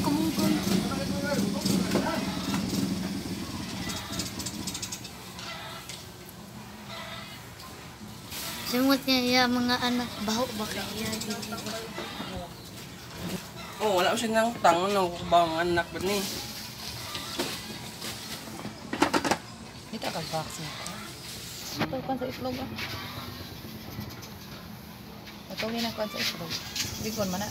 kamungkon. Simot niya iya mga anak baho ba kaya ba? Oh, wala ko siya nang tango no ba ang anak ba ni? Kita ka vaccine. Ito kan sa itlog ah. Ito yun ang kan sa itlog. Bikon man na.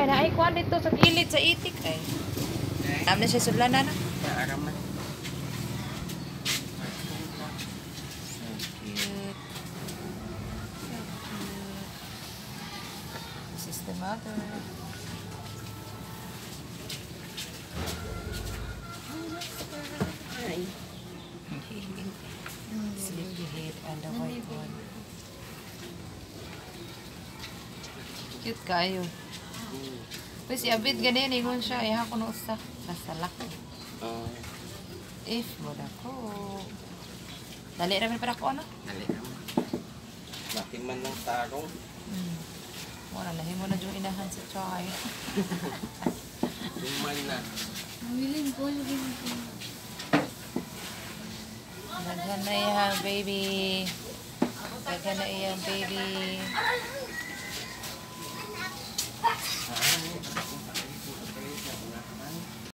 Ay, naay kuhan dito sa gilid sa itik ay. Alam na siya sudlanan na. This is the mother. Ay. Sleepyhead and the white one. Cute kayo. Pwes iabit ganin ingon siya. Iha ko no usa. Kasalak. Oh, If mo na ko. Dali namin para ko ano? dali naman. Matiman ng tarong. Hmm. Wala lahi mo na yung inahan sa Chai. Tuman na. Willing ko yung Daghan na iyang baby. Daghan na iyang baby. Yeah.